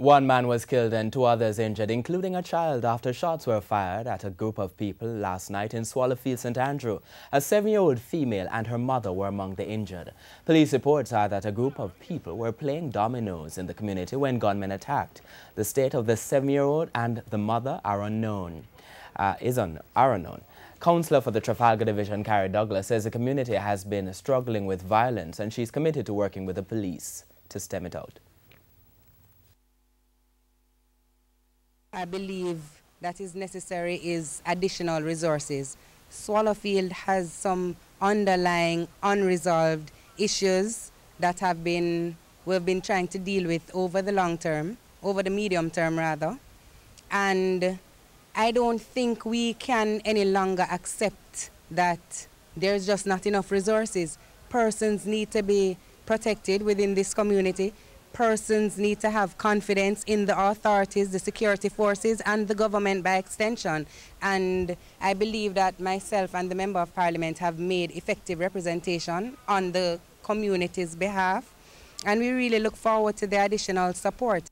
One man was killed and two others injured, including a child, after shots were fired at a group of people last night in Swallowfield, St. Andrew. A seven-year-old female and her mother were among the injured. Police reports are that a group of people were playing dominoes in the community when gunmen attacked. The state of the seven-year-old and the mother are unknown. Uh, is un are unknown. Councillor for the Trafalgar Division, Kari Douglas, says the community has been struggling with violence and she's committed to working with the police to stem it out. I believe that is necessary is additional resources. Swallowfield has some underlying unresolved issues that have been we've been trying to deal with over the long term, over the medium term rather. And I don't think we can any longer accept that there's just not enough resources. Persons need to be protected within this community persons need to have confidence in the authorities, the security forces, and the government by extension. And I believe that myself and the Member of Parliament have made effective representation on the community's behalf. And we really look forward to the additional support.